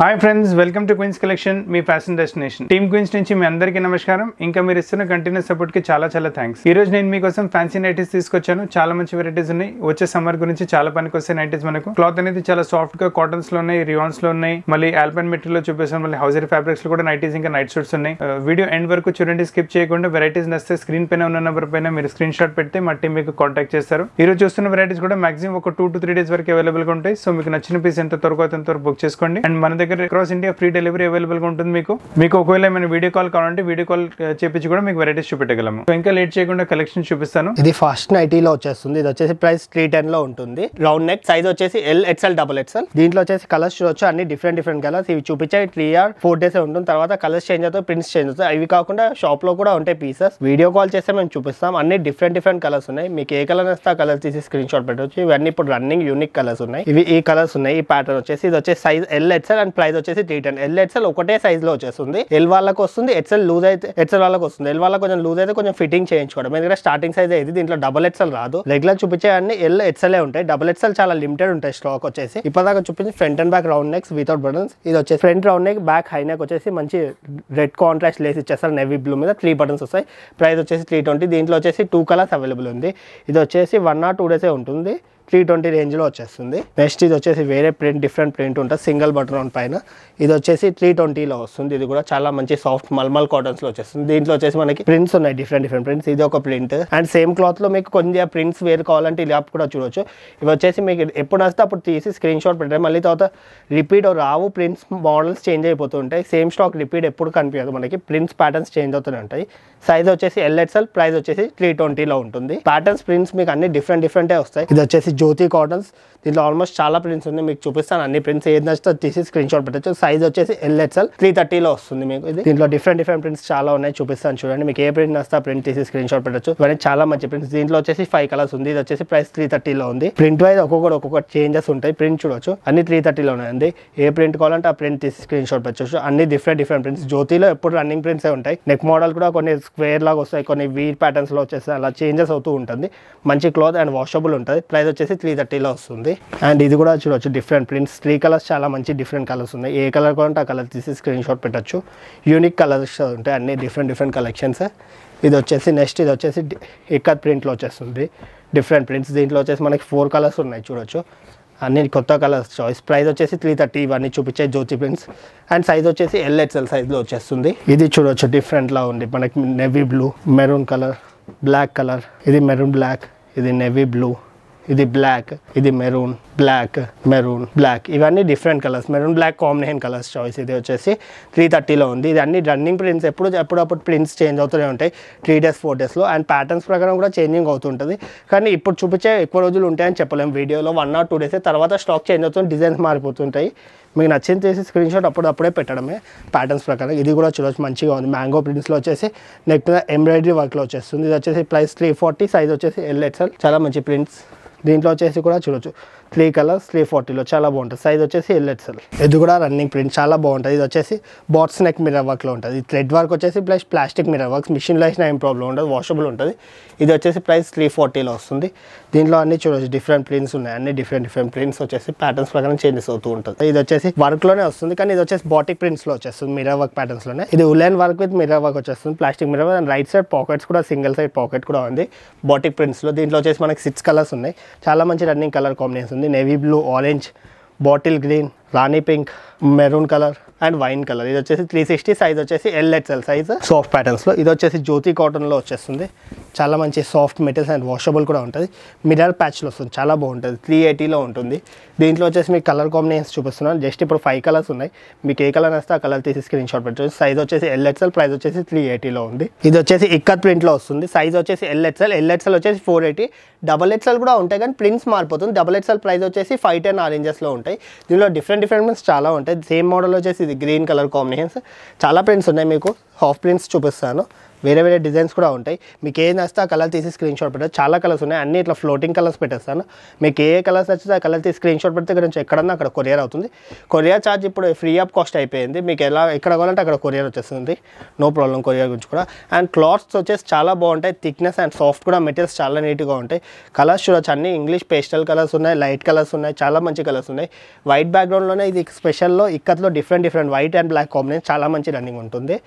Hi friends welcome to Queens collection me fashion destination team Queens నుంచి మీ అందరికీ నమస్కారం. ఇంకా మీరు ఇస్తున్న కంటిన్యూస్ సపోర్ట్కి చాలా చాలా థ్యాంక్స్ ఈ రోజు నేను మీకోసం ఫ్యాన్సీ నైటీస్ తీసుకొచ్చాను. చాలా మంచి వెరైటీస్ ఉన్నాయి. వచ్చే సమ్మర్ గురించి చాలా పనికి వస్తే నైటీస్ మనకు. క్లాత్ అనేది చాలా సాఫ్ట్గా కాటన్స్లో ఉన్నాయి రియాన్స్లో ఉన్నాయి. మళ్ళీ ఆల్పైన్ మెటీరియల్లో చూపిస్తాను. మళ్ళీ హౌజరీ ఫ్యాబ్రిక్స్లో కూడా నైటీస్ ఇంకా నైట్ షూట్స్ ఉన్నాయి. Uh, వీడియో ఎండ్ వరకు చూడండి స్కిప్ చేయకుండా వెరైటీస్ నస్తే స్క్రీన్ పైన ఉన్న నెంబర్ పైన మీరు స్క్రీన్ షాట్ పెడితే మా టీం మీకు కాంటాక్ట్ చేస్తారు. ఈ రోజు చూస్తున్న వెరైటీస్ కూడా మాక్సిమం ఒక టూ టు త్రీ డేస్ వరకు అవైలబుల్గా ఉంటాయి. సో మీకు నచ్చిన పీస్ ఎంత త్వరగా ఎంత అంత వరకు బుక్ చేసుకోండి. అండ్ మన దగ్గర క్రాస్ ఇండియా ఫ్రీ డెలివరీ అవైలబుల్గా ఉంటుంది మీకు. మీకు ఒకవేళ ఏమైనా వీడియో కాల్ కావాలంటే వీడియో కాల్ uh, చేపించి కూడా మీకు వెరైటీస్ చూపెట్టగలము. ఇంకా లేట్ చేయకుండా కలెక్షన్ చూపిస్తాను. ఇది ఫస్ట్ నైటీలో వచ్చేస్తుంది. ఇది వచ్చేసి ప్రైస్ త్రీ టెన్లో ఉంటుంది. రౌండ్ నెక్ సైజ్ వచ్చేసి ఎల్ ఎక్స్ఎల్ డబుల్ ఎక్స్ఎల్ దీంట్లో వచ్చేసి కలర్స్ చూడొచ్చు. అన్ని డిఫరెంట్ డిఫరెంట్ కలర్స్ ఇవి చూపించే త్రీ ఆర్ ఫోర్ డేస్ ఉంటుంది. తర్వాత కలర్స్ చేంజ్ అవుతాయి ప్రింట్స్ చేంజ్ అవుతాయి. ఇవి కాకుండా షాప్లో కూడా ఉంటాయి పీసెస్ వీడియో కాల్ చేస్తే మేము చూపిస్తాం. అన్ని డిఫరెంట్ డిఫరెంట్ కలర్స్ ఉన్నాయి. మీకు ఏ కలర్ వస్తే ఆ కలర్ తీసి స్క్రీన్ షాట్ పెట్టవచ్చు ఇవన్నీ ఇప్పుడు రన్నింగ్ యూనిక్ కలర్స్ ఉన్నాయి. ఇవి ఈ కలర్స్ ఉన్నాయి. ఈ ప్యాటర్న్ వచ్చేసి ఇది వచ్చేసి size L XL and price వచ్చేసి త్రీ టెన్. ఎల్ ఎక్స్ఎల్ ఒకటే సైజ్లో వచ్చేస్తుంది. ఎల్ వాళ్ళకి వస్తుంది ఎక్స్ఎల్ లూజ్ అయితే ఎక్స్ఎల్ వాళ్ళకి వస్తుంది. ఎల్ వాళ్ళకి కొంచెం లూజ్ అయితే కొంచెం ఫిట్టింగ్ చేయించుకోవడం. ఎందుకంటే స్టార్టింగ్ సైజ్ ఇది దీంట్లో డబల్ ఎక్స్ఎల్ రాదు. రెగ్యులర్ చూపించే అన్ని ఎల్ ఎక్స్ఎల్ ఉంటాయి. డబల్ ఎక్స్ఎల్ చాలా లిమిటెడ్ ఉంటాయి స్టాక్ వచ్చేసి. ఇప్పటిదాకా చూపించి front and back round necks without buttons ఇది వచ్చేసి front round neck back high neck వచ్చేసి మంచి రెడ్ కాంట్రాస్ట్ లేస్ ఇచ్చేస్తారు. నెవీ బ్లూ మీద త్రీ బటన్స్ వస్తాయి. ప్రైస్ వచ్చేసి త్రీ ట్వంటీ దీంట్లో వచ్చేసి టూ కలర్స్ అవైలబుల్ ఉంది. ఇది వచ్చేసి వన్ ఆర్ టూ డేసే ఉంటుంది. త్రీ ట్వంటీ రేంజ్లో వచ్చేస్తుంది. నెక్స్ట్ ఇది వచ్చేసి వేరే ప్రింట్ డిఫరెంట్ ప్రింట్ ఉంటుంది. సింగిల్ బటన్ పైన. ఇది వచ్చేసి త్రీ ట్వంటీలో వస్తుంది. ఇది కూడా చాలా మంచి సాఫ్ట్ మల్మల్ కాటన్స్లో వచ్చేస్తుంది. దీంట్లో వచ్చేసి మనకి ప్రింట్స్ ఉన్నాయి. డిఫరెంట్ డిఫరెంట్ ప్రింట్స్ ఇది ఒక ప్రింట్ అండ్ సేమ్ క్లాత్లో మీకు కొంచెం ప్రింట్స్ వేరు కావాలంటే ఇలా కూడా చూడొచ్చు. ఇవి వచ్చేసి మీకు ఎప్పుడు వస్తే అప్పుడు తీసి స్క్రీన్ షాట్ పెట్టారు మళ్ళీ తర్వాత రిపీట్ రావు. ప్రింట్స్ మోడల్స్ చేంజ్ అయిపోతూ ఉంటాయి. సేమ్ స్టాక్ రిపీట్ ఎప్పుడు కనిపించదు మనకి. ప్రింట్స్ ప్యాటర్న్స్ చేంజ్ అవుతూనే ఉంటాయి. సైజ్ వచ్చేసి ఎల్ఎక్స్ఎల్ ప్రైస్ వచ్చేసి త్రీ ట్వంటీలో ఉంటుంది. ప్యాటర్న్స్ ప్రింట్స్ మీకు అన్ని డిఫరెంట్ డిఫరెంటే వస్తాయి. ఇది వచ్చేసి జ్యోతి కాటన్స్ దీంట్లో ఆల్మోస్ట్ చాలా ప్రింట్స్ ఉన్నాయి మీకు చూపిస్తాను. అన్ని ప్రింట్స్ ఏది నచ్చితే తీసి స్క్రీన్ షాట్ పెట్టచ్చు. సైజ్ వచ్చేసి ఎల్ఎస్ఎల్ త్రీ థర్టీలో వస్తుంది మీకు ఇది. దీంట్లో డిఫరెంట్ డిఫరెంట్ ప్రింట్స్ చాలా ఉన్నాయి చూపిస్తాను చూడండి. మీకు ఏ ప్రింట్ నచ్చితే ప్రింట్ తీసి స్క్రీన్ షాట్ పెట్టచ్చు. ఇవన్నీ చాలా మంచి ప్రింట్స్ దీంట్లో వచ్చేసి ఫైవ్ కలర్స్ ఉంది. ఇది వచ్చేసి ప్రైస్ త్రీ థర్టీలో ఉంది. ప్రింట్ వైజ్ ఒక్కొక్కటి ఒక్కొక్కటి చేంజెస్ ఉంటాయి. ప్రింట్ చూడొచ్చు. అన్ని త్రీ థర్టీలో ఉన్నాయండి ఏ ప్రింట్ కావాలంటే ఆ ప్రింట్ తీసి స్క్రీన్ షాట్ పెట్టచ్చు. అన్ని డిఫరెంట్ డిఫరెంట్ ప్రింట్స్ జ్యోతిలో ఎప్పుడు రన్నింగ్ ప్రింట్సే ఉంటాయి. నెక్ మోడల్ కూడా కొన్ని స్క్వేర్ లాగా వస్తాయి. కొన్ని వీర్ ప్యాటర్న్స్లో వచ్చేసి అలా చేంజెస్ అవుతూ ఉంటుంది. మంచి క్లాత్ అండ్ వాషబుల్ ఉంటుంది. ప్రైస్ వచ్చేసి త్రీ థర్టీలో వస్తుంది. అండ్ ఇది కూడా చూడొచ్చు డిఫరెంట్ ప్రింట్స్ త్రీ కలర్స్ చాలా మంచి డిఫరెంట్ కలర్స్ ఉన్నాయి. ఏ కలర్ కూడా ఆ కలర్ తీసి స్క్రీన్ షాట్ పెట్టచ్చు. యూనిక్ కలర్స్ ఉంటాయి అన్ని డిఫరెంట్ డిఫరెంట్ కలెక్షన్స్ ఇది వచ్చేసి నెక్స్ట్ ఇది వచ్చేసి ఇక్కత్ ప్రింట్లో వచ్చేస్తుంది. డిఫరెంట్ ప్రింట్స్ దీంట్లో వచ్చేసి మనకి ఫోర్ కలర్స్ ఉన్నాయి చూడొచ్చు. అన్ని కొత్త కలర్స్ చాయిస్ ప్రైస్ వచ్చేసి త్రీ థర్టీ ఇవన్నీ చూపించే జ్యోతి ప్రింట్స్ అండ్ సైజ్ వచ్చేసి ఎల్ఎక్స్ఎల్ సైజ్లో వచ్చేస్తుంది. ఇది చూడొచ్చు డిఫరెంట్లా ఉంది. మనకి navy blue maroon colour black colour ఇది మెరూన్ బ్లాక్ ఇది నెవీ బ్లూ ఇది బ్లాక్ ఇది మెరూన్ బ్లాక్ మెరూన్ బ్లాక్ ఇవన్నీ different colours maroon black combination colours choice ఇది వచ్చేసి త్రీ థర్టీలో ఉంది. ఇది అన్ని రన్నింగ్ ప్రింట్స్ ఎప్పుడు ఎప్పుడప్పుడు ప్రింట్స్ చేంజ్ అవుతూనే ఉంటాయి. త్రీ డేస్ ఫోర్ డేస్లో అండ్ ప్యాటర్న్స్ ప్రకారం కూడా చేంజింగ్ అవుతుంటుంది. కానీ ఇప్పుడు చూపించే ఎక్కువ రోజులు ఉంటాయని చెప్పలేము వీడియోలో వన్ ఆర్ టూ డేస్ తర్వాత స్టాక్ చేంజ్ అవుతుంది డిజైన్స్ మారిపోతుంటాయి. మీకు నచ్చింది చేసి స్క్రీన్ షాట్ అప్పుడు అప్పుడే పెట్టడమే ప్యాటర్న్స్ ప్రకారం. ఇది కూడా చూడవచ్చు మంచిగా ఉంది. మ్యాంగో ప్రింట్స్లో వచ్చేసి నెక్ మీద ఎంబ్రాయిడరీ వర్క్లో వచ్చేస్తుంది. ఇది వచ్చేసి ప్రైస్ త్రీ ఫార్టీ సైజ్ వచ్చేసి ఎల్ఎక్స్ఎల్ చాలా మంచి ప్రింట్స్ దీంట్లో వచ్చేసి కూడా చూడొచ్చు. త్రీ కలర్స్ త్రీ ఫార్టీలో చాలా బాగుంటుంది. సైజ్ వచ్చేసి ఎల్ఎక్స్ఎల్ ఇది కూడా రన్నింగ్ ప్రింట్ చాలా బాగుంటుంది. ఇది వచ్చేసి బాట్స్ నెక్ మిర్రర్ వర్క్లో ఉంటుంది. థ్రెడ్ వర్క్ వచ్చేసి ప్లస్ ప్లాస్టిక్ మిర్రర్ వర్క్స్ మిషన్లో వేసిన ఏం ప్రాబ్లం ఉండదు వాషబుల్ ఉంటుంది. ఇది వచ్చేసి ప్రైస్ త్రీ ఫార్టీలో వస్తుంది. దీంట్లో అన్ని చూడవచ్చు డిఫరెంట్ ప్రింట్స్ ఉన్నాయి. అన్ని డిఫరెంట్ డిఫరెంట్ ప్రింట్స్ వచ్చేసి ప్యాటర్న్స్ ప్రకారం చేంజెస్ అవుతూ ఉంటుంది. ఇది వచ్చేసి వర్క్లోనే వస్తుంది. కానీ ఇది వచ్చేసి బాటిక్ ప్రింట్స్లో వచ్చేస్తుంది. మిర్రర్ వర్క్ ప్యాటర్న్స్లోనే ఇది woollen work with mirror work వచ్చేస్తుంది. Plastic mirror and right side pockets కూడా సింగిల్ సైడ్ పాకెట్ కూడా ఉంది. బాటిక్ ప్రింట్స్లో దీంట్లో వచ్చేసి మనకి సిక్స్ కలర్స్ ఉన్నాయి. చాలా మంచి రన్నింగ్ కలర్ కాంబినేషన్ వస్తుంది. Navy blue orange bottle green rani pink maroon colour and wine colour ఇది వచ్చేసి త్రీ సిక్స్టీ సైజ్ వచ్చేసి ఎల్ఎక్స్ఎల్ సైజ్ సాఫ్ట్ ప్యాటర్న్స్లో ఇది వచ్చేసి జ్యోతి కాటన్లో వచ్చేస్తుంది. చాలా మంచి సాఫ్ట్ మెటీరియల్స్ అండ్ వాషబుల్ కూడా ఉంటుంది. మిర్రర్ ప్యాచ్లో వస్తుంది. చాలా బాగుంటుంది. త్రీ ఎయిటీలో ఉంటుంది. దీంట్లో వచ్చేసి మీకు కలర్ కాంబినేషన్స్ చూపిస్తున్నాను. జస్ట్ ఇప్పుడు ఫైవ్ కలర్స్ ఉన్నాయి. మీకు ఏ కలర్ వస్తే ఆ కలర్ తీసి స్క్రీన్ షాట్ పెట్టచ్చు. సైజ్ వచ్చేసి ఎల్ఎక్స్ఎల్ ప్రైస్ వచ్చేసి త్రీ ఎయిటీలో ఉంది. ఇది వచ్చేసి ఇక్కత్ ప్రింట్లో వస్తుంది. సైజ్ వచ్చేసి ఎల్ఎక్స్ఎల్ ఎల్ఎక్స్ఎల్ వచ్చేసి ఫోర్ ఎయిటీ డబల్ ఎక్స్ఎల్ కూడా ఉంటాయి కానీ ప్రింట్స్ మారిపోతుంది. డబల్ ఎక్స్ఎల్ ప్రైస్ వచ్చేసి ఫైవ్ టెన్ ఆరెంజెస్లో ఉంటాయి. దీనిలో డిఫరెంట్ డిఫరెంట్ ప్రింట్స్ చాలా ఉంటాయి. సేమ్ మోడల్ వచ్చేసి ఇది గ్రీన్ కలర్ కాంబినేషన్స్ చాలా ప్రింట్స్ ఉన్నాయి మీకు. హాఫ్ ప్రింట్స్ చూపిస్తాను. వేరే వేరే డిజైన్స్ కూడా ఉంటాయి. మీకు ఏది నచ్చితే ఆ కలర్ తీసి స్క్రీన్ షాట్ పెట్టారు చాలా కలర్స్ ఉన్నాయి. అన్ని ఇట్లా ఫ్లోటింగ్ కలర్స్ పెట్టేస్తాను. మీకు ఏ కలర్స్ నచ్చితే ఆ కలర్ తీసి స్క్రీన్ షాట్ పెడితే ఇక్కడ నుంచి ఎక్కడన్నా అక్కడ కొరియర్ అవుతుంది. కొరియర్ ఛార్జ్ ఇప్పుడు ఫ్రీ ఆఫ్ కాస్ట్ అయిపోయింది. మీకు ఎలా ఎక్కడ కావాలంటే అక్కడ కొరియర్ వచ్చేస్తుంది. నో ప్రాబ్లం కొరియర్ గురించి కూడా. అండ్ క్లాత్స్ వచ్చేసి చాలా బాగుంటాయి. థిక్నెస్ అండ్ సాఫ్ట్ కూడా మెటీరియల్స్ చాలా నీట్గా ఉంటాయి. కలర్స్ చూడొచ్చు. అన్ని ఇంగ్లీష్ పేస్టల్ కలర్స్ ఉన్నాయి. లైట్ కలర్స్ ఉన్నాయి. చాలా మంచి కలర్స్ ఉన్నాయి. వైట్ బ్యాక్గ్రౌండ్లోనే ఇది స్పెషల్లో ఇక్కత్లో different different white and black combination చాలా మంచి రన్నింగ్ ఉంటుంది.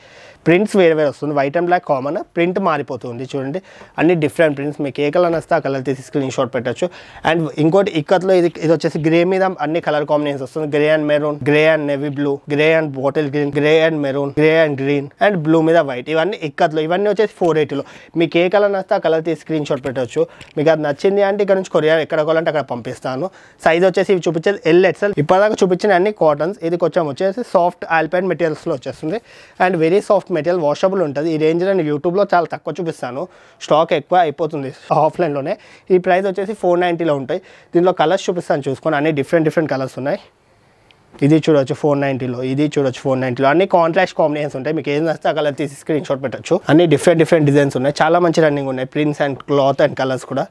ప్రింట్స్ వేరే వేరే వస్తుంది. White and black common print మారిపోతుంది. చూడండి అన్ని డిఫరెంట్ ప్రింట్స్ మీకు ఏ కలర్ నస్తే ఆ కలర్ తీసి స్క్రీన్ షాట్ పెట్టచ్చు. అండ్ ఇంకోటి ఇక్కత్లో ఇది ఇది వచ్చేసి గ్రే మీద అన్ని కలర్ కాంబినేషన్స్ వస్తుంది. Grey and maroon grey and navy blue grey and bottle green grey and maroon grey and green and blue మీద వైట్ ఇవన్నీ ఇక్కత్లో ఇవన్నీ వచ్చేసి ఫోర్ ఎయిటీలో మీకు ఏ కలర్ నస్తే ఆ కలర్ తీసి స్క్రీన్ షాట్ పెట్టచ్చు. మీకు అది నచ్చింది అంటే ఇక్కడ నుంచి కొరియర్ ఎక్కడ కావాలంటే అక్కడ పంపిస్తాను. సైజ్ వచ్చేసి ఇవి చూపించేది ఎల్ ఎక్సెల్ ఇప్పటిదాకా చూపించిన అన్ని కాటన్స్ ఇది కొంచెం వచ్చేసి సాఫ్ట్ ఆల్పైన్ మెటీరియల్స్లో వచ్చేస్తుంది. And very soft material washable ఉంటుంది. ఈ రేంజ్ నేను యూట్యూబ్లో చాలా తక్కువ చూపిస్తాను. స్టాక్ ఎక్కువ అయిపోతుంది ఆఫ్లైన్లోనే ఈ ప్రైస్ వచ్చేసి ఫోర్ నైంటీలో ఉంటాయి. దీనిలో కలర్స్ చూపిస్తాను చూసుకొని అన్ని డిఫరెంట్ డిఫరెంట్ కలర్స్ ఉన్నాయి. ఇది చూడొచ్చు ఫోర్ నైంటీలో ఇది చూడొచ్చు ఫోర్ నైంటీలో అన్ని కాంట్రాక్ట్ కాంబినేషన్స్ ఉంటాయి. మీకు ఏం నచ్చితే ఆ కలర్ తీసి స్క్రీన్ షాట్ పెట్టచ్చు. అన్ని డిఫరెంట్ డిఫరెంట్ డిజైన్స్ ఉన్నాయి. చాలా మంచి రన్నింగ్ ఉన్నాయి. Prints and cloth and colours కూడా.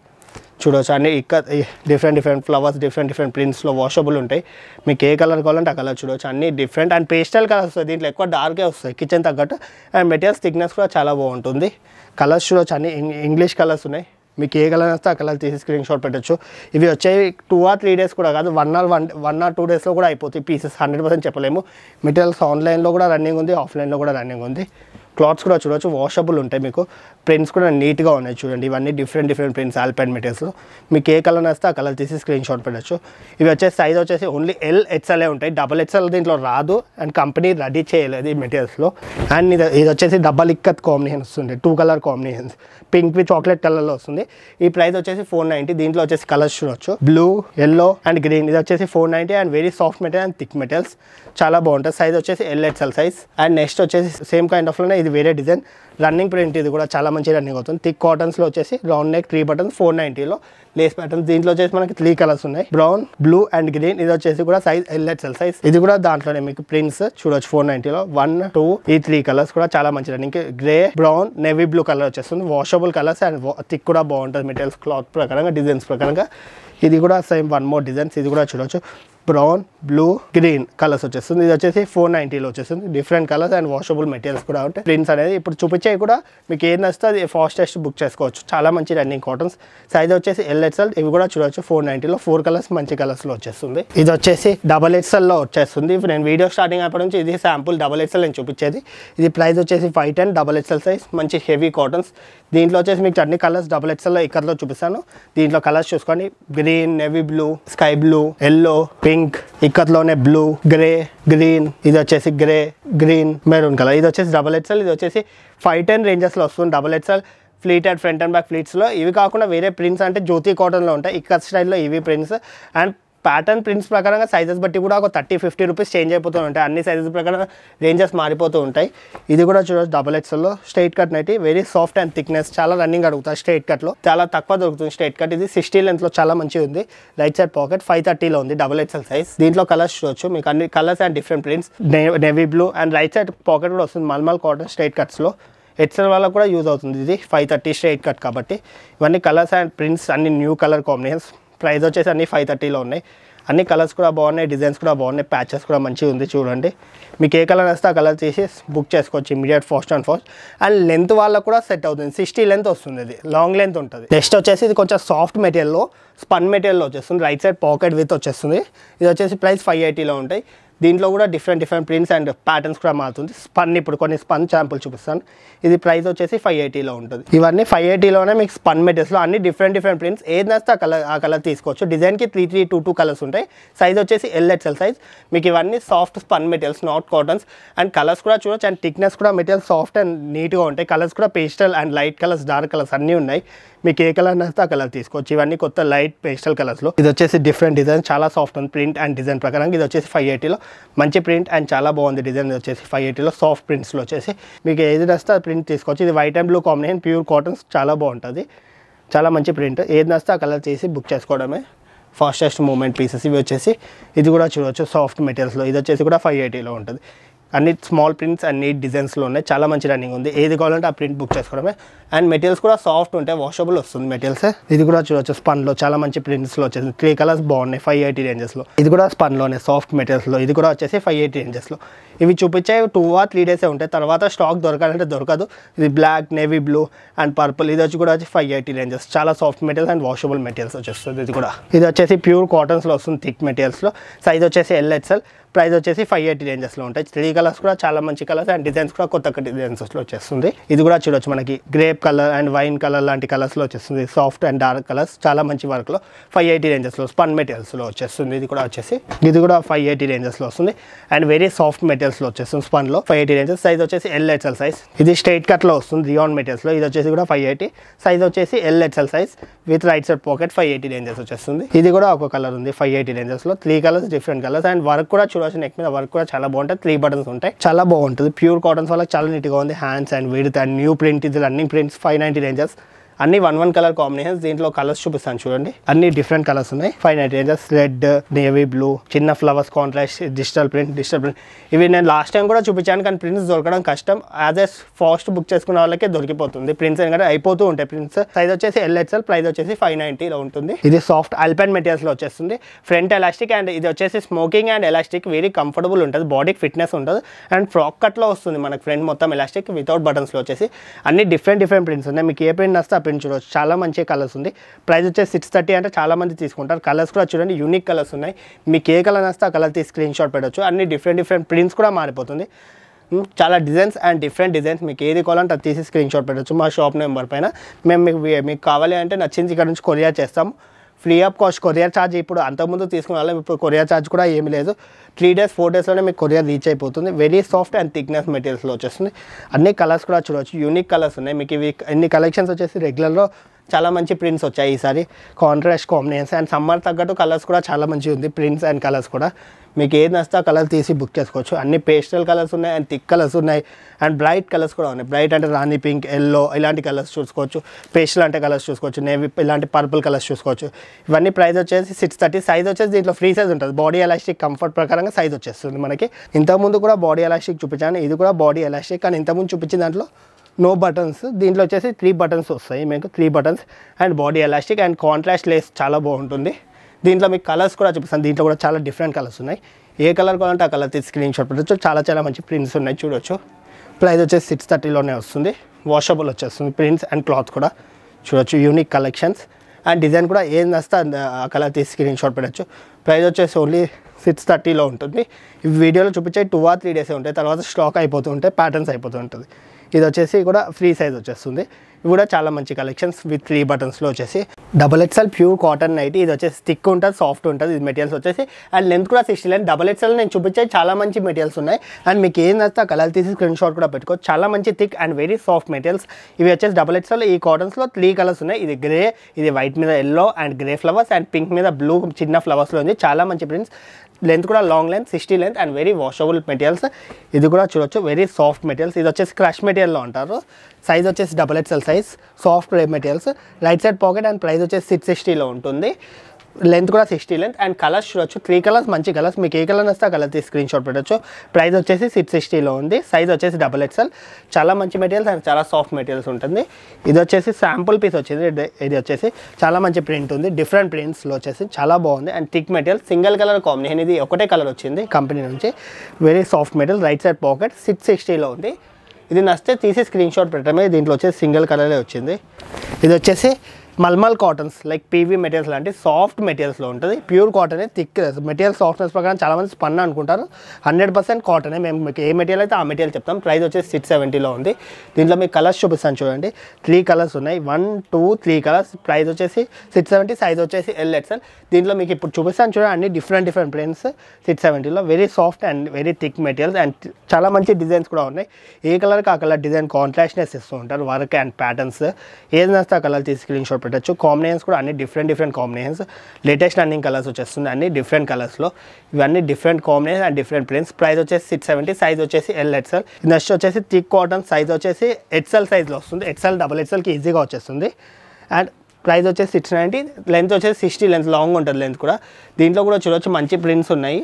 చూడవచ్చు అన్ని ఇక్కడ different different flowers different different ప్రింట్స్లో washable ఉంటాయి. మీకు ఏ కలర్ కావాలంటే ఆ కలర్ చూడవచ్చు అన్ని డిఫరెంట్ అండ్ పేస్టల్ కలర్స్ వస్తాయి. దీంట్లో ఎక్కువ డార్కే వస్తాయి. కిచెన్ తగ్గట్టు. అండ్ మెటీరియల్స్ థిక్నెస్ కూడా చాలా బాగుంటుంది. కలర్స్ చూడవచ్చు అన్ని ఇంగ్- ఇంగ్లీష్ కలర్స్ ఉన్నాయి. మీకు ఏ కలర్ వస్తే ఆ కలర్ తీసి స్క్రీన్ షాట్ పెట్టచ్చు. ఇవి వచ్చేవి టూ ఆర్ త్రీ డేస్ కూడా కాదు one or one one or two డేస్లో కూడా అయిపోతాయి. పీసెస్ హండ్రెడ్ పర్సెంట్ చెప్పలేము. మెటీరియల్స్ ఆన్లైన్లో కూడా రన్నింగ్ ఉంది ఆఫ్లైన్లో కూడా రన్నింగ్ ఉంది. క్లాత్స్ కూడా చూడవచ్చు వాషబుల్ ఉంటాయి మీకు. ప్రింట్స్ కూడా నీట్గా ఉన్నాయి చూడండి ఇవన్నీ different different prints alpine materials మీకు ఏ కలర్ వస్తే ఆ కలర్ తీసి స్క్రీన్ షాట్ పెట్టచ్చు. ఇవి వచ్చేసి సైజ్ వచ్చేసి ఓన్లీ ఎల్ హెచ్ఎల్ఏ ఉంటాయి. డబల్ హెచ్ఎల్ దీంట్లో రాదు అండ్ కంపెనీ రెడీ చేయలేదు ఈ మెటీరియల్స్లో అండ్ ఇది ఇది వచ్చేసి డబల్ ఇక్కత్ కాంబినేషన్ వస్తుంది two colour combinations pink with chocolate కలర్లో వస్తుంది. ఈ ప్రైస్ వచ్చేసి ఫోర్ నైంటీ దీంట్లో వచ్చేసి కలర్స్ చూడొచ్చు. బ్లూ ఎల్లో అండ్ గ్రీన్ ఇది వచ్చేసి four ninety and very soft material and thick materials చాలా బాగుంటుంది సైజ్ వచ్చేసి L XL size and next వచ్చేసి సేమ్ కైండ్ ఆఫ్లోనే ఇది వేరే డిజైన్. రన్నింగ్ ప్రింట్ ఇది కూడా చాలా మంచి రన్నింగ్ అవుతుంది. థిక్ కాటన్స్లో వచ్చేసి round neck three buttons four నైంటీలో lace patterns దీంట్లో వచ్చేసి మనకి త్రీ కలర్స్ ఉన్నాయి. బ్రౌన్ బ్లూ అండ్ గ్రీన్ ఇది వచ్చేసి కూడా సైజ్ ఎల్ సైజ్ ఇది కూడా దాంట్లోనే మీకు ప్రింట్స్ చూడొచ్చు. ఫోర్ నైంటీలో వన్ టూ ఈ త్రీ కలర్స్ కూడా చాలా మంచి running. Grey brown navy blue colour వచ్చేస్తుంది. వాషబుల్ కలర్స్ అండ్ థిక్ కూడా బాగుంటుంది. మెటీరియల్స్ క్లాత్ ప్రకారంగా డిజైన్స్ ప్రకారంగా. ఇది కూడా సేమ్ వన్ మోర్ డిజైన్స్ ఇది కూడా చూడొచ్చు. బ్రౌన్ బ్లూ గ్రీన్ కలర్స్ వచ్చేస్తుంది. ఇది వచ్చేసి ఫోర్ నైంటీలో వచ్చేస్తుంది. Different colours and washable materials కూడా ఉంటాయి. ప్రింట్స్ అనేది ఇప్పుడు చూపించేవి కూడా మీకు ఏం నచ్చితే అది ఫాస్టెస్ట్ బుక్ చేసుకోవచ్చు. చాలా మంచి రన్నింగ్ కాటన్స్ సైజ్ వచ్చేసి ఎల్ ఎక్స్ఎల్ ఇవి కూడా చూడొచ్చు. ఫోర్ నైంటీలో ఫోర్ కలర్స్ మంచి కలర్స్లో వచ్చేస్తుంది. ఇది వచ్చేసి డబల్ ఎక్స్ఎల్లో వచ్చేస్తుంది. ఇప్పుడు నేను వీడియో స్టార్టింగ్ అప్పటి నుంచి ఇది శాంపుల్ డబల్ ఎక్స్ఎల్ నేను చూపించేది. ఇది ప్రైస్ వచ్చేసి five ten double XL size మంచి హెవీ కాటన్స్ దీంట్లో వచ్చేసి మీకు అన్ని కలర్స్ డబల్ ఎక్స్ఎల్లో ఇక్కడలో చూపిస్తాను. దీంట్లో కలర్స్ చూసుకోండి. Green navy blue sky blue yellow pink pink ఇక్కత్లోనే blue grey green ఇది వచ్చేసి గ్రే గ్రీన్ మెరూన్ కలర్. ఇది వచ్చేసి డబల్ ఎక్స్ఎల్ ఇది వచ్చేసి ఫైవ్ టెన్ రేంజెస్లో వస్తుంది double XL pleat and front and back ఫ్లీట్స్లో ఇవి కాకుండా వేరే ప్రింట్స్ అంటే జ్యోతి కాటన్లో ఉంటాయి. ఇక్కత్ స్టైల్లో ఇవి ప్రింట్స్ అండ్ ప్యాటర్న్ ప్రింట్స్ ప్రకారంగా సైజెస్ బట్టి కూడా ఒక థర్టీ ఫిఫ్టీ రూపీస్ చేంజ్ అయిపోతూ ఉంటాయి. అన్ని సైజెస్ ప్రకారం రేంజెస్ మారిపోతూ ఉంటాయి. ఇది కూడా చూడొచ్చు double ఎక్స్ఎల్లో straight cut night very soft and thickness చాలా రన్నింగ్ అడుగుతాయి స్ట్రైట్ కట్లో చాలా తక్కువ దొరుకుతుంది స్ట్రైట్ కట్ ఇది సిక్స్టీ లెంత్లో చాలా మంచిగా ఉంది. రైట్ సైడ్ పాకెట్ ఫైవ్ థర్టీలో ఉంది డబల్ ఎక్స్ఎల్ సైజ్ దీంట్లో కలర్స్ చూడొచ్చు. మీకు అన్ని colours and different prints navy blue and right side pocket కూడా వస్తుంది. మల్మల్ కాటన్ స్ట్రైట్ కట్స్లో ఎక్సెల్ వల్ల కూడా యూజ్ అవుతుంది ఇది. ఫైవ్ థర్టీ స్ట్రైట్ కట్ కాబట్టి. ఇవన్నీ కలర్స్ అండ్ ప్రింట్స్ అన్ని న్యూ కలర్ కాంబినేషన్స్ ప్రైస్ వచ్చేసి అన్ని ఫైవ్ థర్టీలో ఉన్నాయి. అన్ని కలర్స్ కూడా బాగున్నాయి డిజైన్స్ కూడా బాగున్నాయి ప్యాచెస్ కూడా మంచిగా ఉంది చూడండి. మీకు ఏ కలర్ వస్తే ఆ కలర్ తీసి బుక్ చేసుకోవచ్చు immediate fast and fast and length వాళ్ళకు కూడా సెట్ అవుతుంది. సిక్స్టీ లెంత్ వస్తుంది ఇది. లాంగ్ లెంత్ ఉంటుంది. నెక్స్ట్ వచ్చేసి ఇది కొంచెం సాఫ్ట్ మెటీరియల్లో స్పన్ మెటీరియల్లో వచ్చేస్తుంది. రైట్ సైడ్ పాకెట్ విత్ వచ్చేస్తుంది. ఇది వచ్చేసి ప్రైస్ ఫైవ్ ఎయిటీలో ఉంటాయి. దీంట్లో కూడా different different prints and patterns కూడా మారుతుంది. స్పన్ ఇప్పుడు కొన్ని స్పన్ శాంపుల్ చూపిస్తాను. ఇది ప్రైస్ వచ్చేసి ఫైవ్ ఎయిటీలో ఉంటుంది. ఇవన్నీ ఫైవ్ ఎయిటీలోనే మీకు స్పన్ మెటీరియల్స్లో అన్ని డిఫరెంట్ డిఫరెంట్ ప్రింట్స్ ఏది నచ్చితే ఆ కలర్ ఆ కలర్ తీసుకోవచ్చు. డిజైన్కి three three two two colours ఉంటాయి. సైజ్ వచ్చేసి ఎల్ ఎక్స్ఎల్ సైజ్ మీకు ఇవన్నీ soft spun materials not cottons and colours కూడా చూడొచ్చు. అండ్ థిక్నెస్ కూడా మెటీరియల్ సాఫ్ట్ అండ్ నీట్గా ఉంటాయి. కలర్స్ కూడా pastel and light colours dark colours అన్నీ ఉన్నాయి. మీకు ఏ కలర్ నచ్చితే ఆ కలర్ తీసుకోవచ్చు. ఇవన్నీ కొత్త లైట్ పేస్టల్ కలర్స్లో ఇది వచ్చేసి డిఫరెంట్ డిజైన్ చాలా సాఫ్ట్ ఉంది ప్రింట్ అండ్ డిజైన్ ప్రకారం ఇది వచ్చేసి ఫైవ్ ఎయిటీలో మంచి ప్రింట్ అండ్ చాలా బాగుంది డిజైన్ వచ్చేసి ఫైవ్ ఎయిటీలో సాఫ్ట్ ప్రింట్స్లో వచ్చేసి. మీకు ఏది నచ్చితే ఆ ప్రింట్ తీసుకోవచ్చు. ఇది white and blue combination pure cottons చాలా బాగుంటుంది. చాలా మంచి ప్రింట్. ఏది నచ్చితే ఆ కలర్ చేసి బుక్ చేసుకోవడమే. ఫాస్టెస్ట్ మూమెంట్ పీసెస్ ఇవి వచ్చేసి. ఇది కూడా చూడవచ్చు సాఫ్ట్ మెటీరియల్స్లో ఇది వచ్చేసి కూడా ఫైవ్ ఎయిటీలో ఉంటుంది. అన్ని స్మాల్ ప్రింట్స్ అండ్ నీట్ డిజైన్స్లో ఉన్నాయి. చాలా మంచి రన్నింగ్ ఉంది. ఏది కావాలంటే ఆ ప్రింట్ బుక్ చేసుకోవడమే. అండ్ మెటీరియల్స్ కూడా సాఫ్ట్ ఉంటాయి వాషబుల్ వస్తుంది మెటీరియల్స్ ఇది కూడా చూడొచ్చు స్పన్లో చాలా మంచి ప్రింట్స్లో వచ్చేసి త్రీ కలర్స్ బాగున్నాయి. ఫైవ్ ఎయిటీ రేంజెస్లో ఇది కూడా స్పన్లోనే సాఫ్ట్ మెటీరియల్స్లో ఇది కూడా వచ్చేసి ఫైవ్ ఎయిటీ రేంజెస్లో ఇవి చూపించే టూ ఆర్ త్రీ డేసే ఉంటాయి. తర్వాత స్టాక్ దొరకాలంటే దొరకదు. ఇది black navy blue and purple ఇది వచ్చి కూడా వచ్చి ఫైవ్ ఎయిటీ రేంజెస్ చాలా soft materials and washable materials వచ్చేస్తుంది ఇది కూడా. ఇది వచ్చేసి ప్యూర్ కాటన్స్లో వస్తుంది. థిక్ మెటీరియల్స్లో సైజ్ వచ్చేసి ఎల్హెచ్ఎల్ ప్రైస్ వచ్చేసి ఫైవ్ ఎయిటీ రేంజెస్లో ఉంటాయి. త్రీ కలర్స్ కూడా చాలా మంచి కలర్స్ అండ్ డిజైన్స్ కూడా కొత్త డిజైన్స్లో వచ్చేస్తుంది. ఇది కూడా చూడొచ్చు మనకి. Grape colour and wine colour లాంటి కలర్స్లో వచ్చేస్తుంది. సాఫ్ట్ అండ్ డార్క్ కలర్స్ చాలా మంచి వర్క్లో ఫైవ్ ఎయిటీ రేంజెస్లో స్పన్ మెటీరియల్స్లో వచ్చేస్తుంది. ఇది కూడా వచ్చేసి. ఇది కూడా ఫైవ్ ఎయిటీ రేంజెస్లో వస్తుంది. అండ్ వెరీ సాఫ్ట్ మెటీరియల్స్లో వచ్చేస్తుంది స్పన్లో ఫైవ్ ఎయిటీ రేంజెస్ సైజ్ వచ్చేసి ఎల్ హెచ్ఎల్ సైజ్ ఇది స్ట్రైట్ కట్లో వస్తుంది. రియాన్ మెటీరియల్స్లో ఇది వచ్చేసి కూడా ఫైవ్ ఎయిటీ సైజ్ వచ్చేసి L HL size with right side pocket five eighty ranges వచ్చేస్తుంది. ఇది కూడా ఒక కలర్ ఉంది five eighty రేంజెస్లో three colours different colours and work కూడా చూడవచ్చు నెక్ మీద వర్క్ కూడా చాలా బాగుంటుంది త్రీ బటన్స్ ఉంటాయి. చాలా బాగుంటుంది. ప్యూర్ కాటన్స్ వల్ల చాలా నీట్గా ఉంది. Hands and width and new print ఇది running prints five ninety ranges అన్ని వన్ వన్ కలర్ కాంబినేషన్స్ దీంట్లో కలర్స్ చూపిస్తాను చూడండి. అన్ని డిఫరెంట్ కలర్స్ ఉన్నాయి. Five ninety ranges red navy blue చిన్న flowers contrast digital print digital print ఇవి నేను లాస్ట్ టైం కూడా చూపించాను కానీ ప్రింట్స్ దొరకడం కష్టం. యాజ్ ఎ ఫాస్ట్ బుక్ చేసుకున్న వాళ్ళకే దొరికిపోతుంది. ప్రింట్స్ ఎందుకంటే అయిపోతూ ఉంటాయి ప్రింట్స్ సైజ్ వచ్చేసి ఎల్ఎస్ఎల్ ప్రైస్ వచ్చేసి ఫైవ్ నైంటీలో ఉంటుంది. ఇది సాఫ్ట్ అల్పెన్ మెటీరియల్స్లో వచ్చేస్తుంది. ఫ్రంట్ ఎలాస్టిక్ అండ్ ఇది వచ్చేసి smocking and elastic very comfortable ఉంటుంది. బాడీకి ఫిట్నెస్ ఉంటుంది. అండ్ ఫ్రాక్ కట్లో వస్తుంది మనకు ఫ్రంట్ మొత్తం ఎలాస్టిక్ వితౌట్ బటన్స్లో వచ్చేసి. అన్ని డిఫరెంట్ డిఫరెంట్ ప్రింట్స్ ఉన్నాయి. మీకు ఏ ప్రింట్ వస్తే ప్రింట్ చూడవచ్చు. చాలా మంచి కలర్స్ ఉంది. ప్రైస్ వచ్చేసి సిక్స్ థర్టీ అంటే చాలా మంది తీసుకుంటారు. కలర్స్ కూడా చూడండి యూనిక్ కలర్స్ ఉన్నాయి. మీకు ఏ కలర్ వస్తే ఆ కలర్ తీసి స్క్రీన్ షాట్ పెట్టవచ్చు అన్ని డిఫరెంట్ డిఫరెంట్ ప్రింట్స్ కూడా మారిపోతుంది. చాలా డిజైన్స్ అండ్ డిఫరెంట్ డిజైన్స్ మీకు ఏది కావాలంటే అది తీసి స్క్రీన్ షాట్ పెట్టచ్చు మా షాప్ నెంబర్ పైన. మేము మీకు మీకు కావాలి అంటే నచ్చింది ఇక్కడ నుంచి కొరియర్ చేస్తాం free of cost courier charge ఇప్పుడు అంతకుముందు తీసుకున్న వాళ్ళం ఇప్పుడు కొరియర్ ఛార్జ్ కూడా ఏమీ లేదు. త్రీ డేస్ ఫోర్ డేస్లోనే మీకు కొరియర్ రీచ్ అయిపోతుంది. వెరీ సాఫ్ట్ అండ్ థిక్నెస్ మెటీరియల్స్లో వచ్చేస్తుంది. అన్ని కలర్స్ కూడా చూడవచ్చు. యూనిక్ కలర్స్ ఉన్నాయి. మీకు ఇవి ఇన్ని కలెక్షన్స్ వచ్చేసి రెగ్యులర్లో చాలా మంచి ప్రింట్స్ వచ్చాయి ఈసారి. కాంట్రాస్ట్ కాంబినేషన్స్ అండ్ సమ్మర్ తగ్గట్టు కలర్స్ కూడా చాలా మంచిగా ఉంది. ప్రింట్స్ అండ్ కలర్స్ కూడా. మీకు ఏది నచ్చితే కలర్ తీసి బుక్ చేసుకోవచ్చు. అన్ని పేస్టల్ కలర్స్ ఉన్నాయి అండ్ థిక్ కలర్స్ ఉన్నాయి. అండ్ బ్రైట్ కలర్స్ కూడా ఉన్నాయి. బ్రైట్ అంటే రాణి పింక్ ఎల్లో ఇలాంటి కలర్స్ చూసుకోవచ్చు. పేస్టల్ అంటే కలర్స్ చూసుకోవచ్చు. నేవీ ఇలాంటి పర్పుల్ కలర్స్ చూసుకోవచ్చు. ఇవన్నీ ప్రైస్ వచ్చేసి సిక్స్ థర్టీ సైజ్ వచ్చేసి దీంట్లో ఫ్రీ సైజ్ ఉంటుంది. బాడీ ఎలాస్టిక్ కంఫర్ట్ ప్రకారంగా సైజ్ వచ్చేస్తుంది మనకి. ఇంతకుముందు కూడా బాడీ ఎలాస్టిక్ చూపించాను. ఇది కూడా బాడీ ఎలాస్టిక్ కానీ ఇంతకుముందు చూపించిన దాంట్లో నో బటన్స్ దీంట్లో వచ్చేసి త్రీ బటన్స్ వస్తాయి. మీకు three buttons and body elastic and contrast lace చాలా బాగుంటుంది. దీంట్లో మీకు కలర్స్ కూడా చూపిస్తాను. దీంట్లో కూడా చాలా డిఫరెంట్ కలర్స్ ఉన్నాయి. ఏ కలర్ కావాలంటే ఆ కలర్ తీసి స్క్రీన్ షాట్ పెట్టచ్చు. చాలా చాలా మంచి ప్రింట్స్ ఉన్నాయి చూడొచ్చు. ప్రైస్ వచ్చేసి సిక్స్ థర్టీలోనే వస్తుంది. వాషబుల్ వచ్చేస్తుంది. ప్రింట్స్ అండ్ క్లాత్ కూడా చూడొచ్చు. యూనిక్ కలెక్షన్స్ అండ్ డిజైన్ కూడా ఏం వస్తే ఆ కలర్ తీసి స్క్రీన్ షాట్ పెట్టచ్చు. ప్రైస్ వచ్చేసి ఓన్లీ సిక్స్ థర్టీలో ఉంటుంది. ఈ వీడియోలో చూపించే టూ ఆర్ త్రీ డేసే ఉంటాయి. తర్వాత స్టాక్ అయిపోతూ ఉంటాయి. ప్యాటర్న్స్ అయిపోతూ ఉంటుంది ఇది వచ్చేసి కూడా ఫ్రీ సైజ్ వచ్చేస్తుంది. ఇవి కూడా చాలా మంచి కలెక్షన్స్ విత్ త్రీ బటన్స్లో వచ్చేసి. Double XL pure cotton night ఇది వచ్చేసి థిక్ ఉంటుంది సాఫ్ట్ ఉంటుంది ఇది మెటీరియల్స్ వచ్చేసి. అండ్ లెంత్ కూడా సిక్స్టీ లెంత్ డబల్ ఎక్స్ఎల్ నేను చూపించే చాలా మంచి మెటీరియల్స్ ఉన్నాయి. అండ్ మీకు ఏం నచ్చితే ఆ కలర్ తీసి స్క్రీన్ షాట్ కూడా పెట్టుకోవచ్చు. చాలా మంచి thick and very soft materials ఇవి వచ్చేసి డబల్ ఎక్స్ఎల్ ఈ కాటన్స్లో త్రీ కలర్స్ ఉన్నాయి. ఇది గ్రే ఇది వైట్ మీద yellow and grey flowers and pink మీద బ్లూ చిన్న ఫ్లవర్స్లో ఉంది. చాలా మంచి ప్రింట్స్ లెంత్ కూడా long length sixty length and very washable materials ఇది కూడా చూడొచ్చు వెరీ సాఫ్ట్ మెటీరియల్స్ ఇది వచ్చేసి క్రష్ మెటీరియల్లో అంటారు. సైజ్ వచ్చేసి double XL size soft materials right side pocket and price వచ్చేసి సిక్స్ సిక్స్టీలో ఉంటుంది. లెంత్ కూడా సిక్స్టీ లెంత్ అండ్ కలర్స్ చూడొచ్చు. త్రీ కలర్స్ మంచి కలర్స్. మీకు ఏ కలర్ వస్తే ఆ కలర్ తీసి స్క్రీన్ షాట్ పెట్టచ్చు. ప్రైస్ వచ్చేసి సిక్స్ సిక్స్టీలో ఉంది. సైజ్ వచ్చేసి డబల్ ఎక్స్ఎల్. చాలా మంచి మెటీరియల్స్ అండ్ చాలా సాఫ్ట్ మెటీరియల్స్ ఉంటుంది. ఇది వచ్చేసి శాంపుల్ పీస్ వచ్చింది. ఇది- ఇది వచ్చేసి చాలా మంచి ప్రింట్ ఉంది. డిఫరెంట్ ప్రింట్స్లో వచ్చేసి చాలా బాగుంది. And thick material single colour combination. ఇది ఒకటే కలర్ వచ్చింది కంపెనీ నుంచి. Very soft material right side pocket six సిక్స్టీలో ఉంది. ఇది నచ్చితే తీసి స్క్రీన్ షాట్ పెట్టడమే. దీంట్లో వచ్చేసి సింగిల్ కలరే వచ్చింది. ఇది వచ్చేసి mulmul cottons like PV materials లాంటి సాఫ్ట్ మెటీరియల్స్లో ఉంటుంది. ప్యూర్ కాటనే థిక్ మెటీరియల్ సాఫ్ట్నెస్ ప్రకారం చాలా మంది స్పన్ అనుకుంటారు. హండ్రెడ్ పర్సెంట్ కాటనే మేము మీకు ఏ మెటీరియల్ అయితే ఆ మెటీరియల్ చెప్తాం. ప్రైస్ వచ్చేసి సిక్స్ సెవెంటీలో ఉంది. దీంట్లో మీకు కలర్స్ చూపిస్తాను చూడండి. త్రీ కలర్స్ ఉన్నాయి. One two three colours price వచ్చేసి సిక్స్ సెవెంటీ సైజ్ వచ్చేసి ఎల్ ఎక్స్ఎల్ దీంట్లో మీకు ఇప్పుడు చూపిస్తాను చూడండి. అన్ని different different prints six సెవెంటీలో very soft and very thick materials and చాలా మంచి డిజైన్స్ కూడా ఉన్నాయి. ఏ కలర్కి ఆ కలర్ డిజైన్ కాంట్రాస్ట్నెస్ ఇస్తూ ఉంటారు. వర్క్ అండ్ ప్యాటర్న్స్ ఏది నచ్చితే ఆ కలర్ తీసి స్క్రీన్ షాట్ పెట్టచ్చు. కాంబినేషన్స్ కూడా అన్ని different different combinations latest running colours వచ్చేస్తుంది అన్ని డిఫరెంట్ కలర్స్లో ఇవన్నీ different combination and different prints price వచ్చేసి సిక్స్ సెవెంటీ సైజ్ వచ్చేసి ఎల్ ఎక్స్ఎల్ నెక్స్ట్ వచ్చేసి థిక్ కాటన్ సైజ్ వచ్చేసి ఎక్స్ఎల్ సైజ్లో వస్తుంది. ఎక్స్ఎల్ డబల్ ఎక్స్ఎల్కి ఈజీగా వచ్చేస్తుంది. అండ్ ప్రైస్ వచ్చేసి సిక్స్ నైంటీ లెంత్ వచ్చేసి సిక్స్టీ లెంత్ లాంగ్ ఉంటుంది లెంత్ కూడా. దీంట్లో కూడా చూడొచ్చు మంచి ప్రింట్స్ ఉన్నాయి.